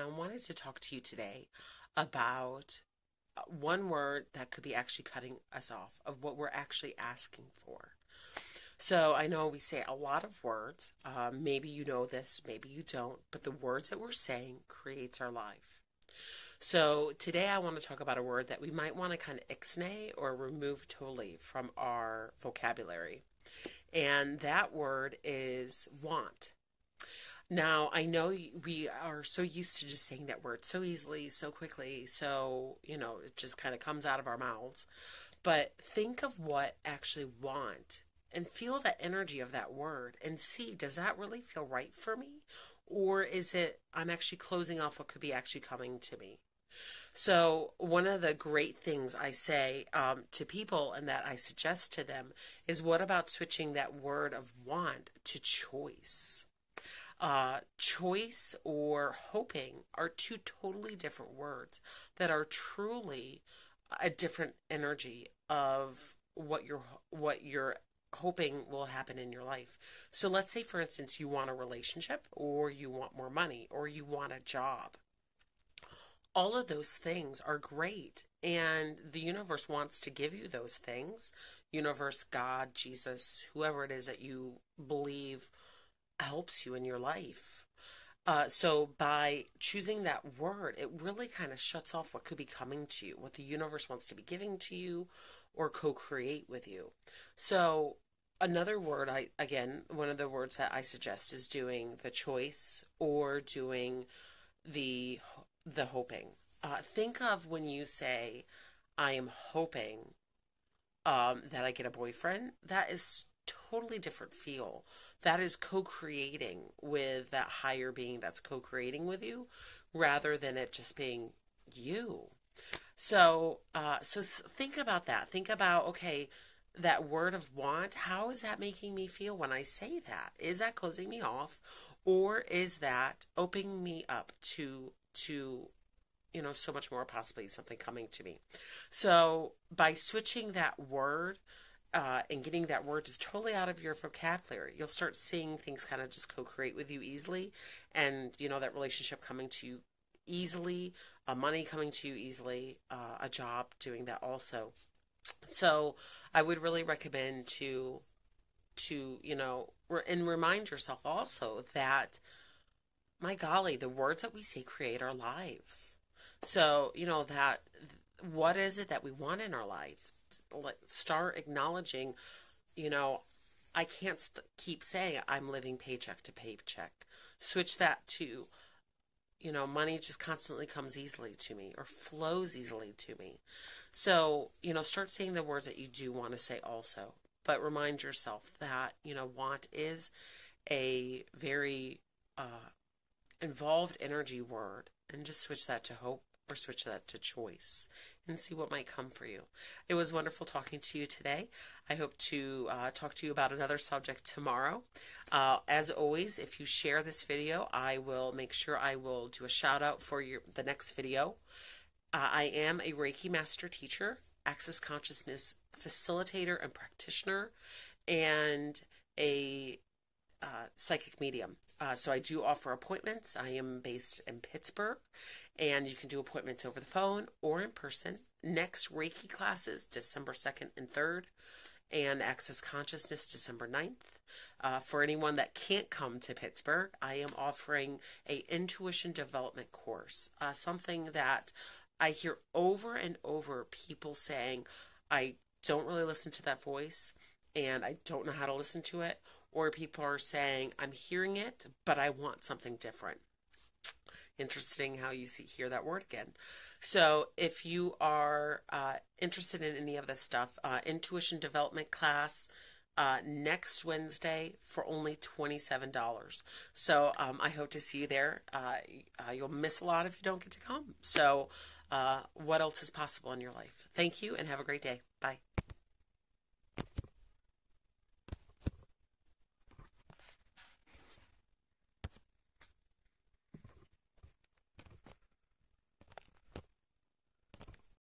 I wanted to talk to you today about uh, one word that could be actually cutting us off of what we're actually asking for. So I know we say a lot of words. Uh, maybe you know this, maybe you don't, but the words that we're saying creates our life. So today I want to talk about a word that we might want to kind of ixnay or remove totally from our vocabulary. And that word is want. Now, I know we are so used to just saying that word so easily, so quickly, so, you know, it just kind of comes out of our mouths. But think of what actually want and feel that energy of that word and see does that really feel right for me? Or is it I'm actually closing off what could be actually coming to me? So, one of the great things I say um, to people and that I suggest to them is what about switching that word of want to choice? Uh, choice or hoping are two totally different words that are truly a different energy of what you're what you're hoping will happen in your life. So let's say for instance you want a relationship or you want more money or you want a job. All of those things are great and the universe wants to give you those things. Universe, God, Jesus, whoever it is that you believe helps you in your life. Uh, so by choosing that word, it really kind of shuts off what could be coming to you, what the universe wants to be giving to you, or co-create with you. So another word, I again, one of the words that I suggest is doing the choice or doing the the hoping. Uh, think of when you say, "I am hoping um, that I get a boyfriend." That is totally different feel. That is co creating with that higher being that's co creating with you rather than it just being you. So, uh, so think about that. Think about, okay, that word of want, how is that making me feel when I say that? Is that closing me off or is that opening me up to, to, you know, so much more possibly something coming to me. So by switching that word, uh, and getting that word just totally out of your vocabulary, you'll start seeing things kind of just co-create with you easily, and you know that relationship coming to you easily, uh, money coming to you easily, uh, a job doing that also. So I would really recommend to to you know re- and remind yourself also that my golly, the words that we say create our lives. So you know that what is it that we want in our life? Start acknowledging, you know, I can't st- keep saying I'm living paycheck to paycheck. Switch that to, you know, money just constantly comes easily to me or flows easily to me. So, you know, start saying the words that you do want to say also. But remind yourself that, you know, want is a very uh, involved energy word and just switch that to hope or switch that to choice and see what might come for you. It was wonderful talking to you today. I hope to uh, talk to you about another subject tomorrow. Uh, as always, if you share this video, I will make sure I will do a shout out for your the next video. Uh, I am a Reiki master teacher, access consciousness facilitator and practitioner, and a uh, psychic medium. Uh, so I do offer appointments. I am based in Pittsburgh, and you can do appointments over the phone or in person. Next Reiki classes, December 2nd and 3rd, and Access Consciousness, December 9th. Uh, for anyone that can't come to Pittsburgh, I am offering a intuition development course, uh, something that I hear over and over people saying, I don't really listen to that voice and I don't know how to listen to it, or people are saying, I'm hearing it, but I want something different. Interesting how you see hear that word again. So, if you are uh, interested in any of this stuff, uh, intuition development class uh, next Wednesday for only $27. So, um, I hope to see you there. Uh, uh, you'll miss a lot if you don't get to come. So, uh, what else is possible in your life? Thank you and have a great day. Bye.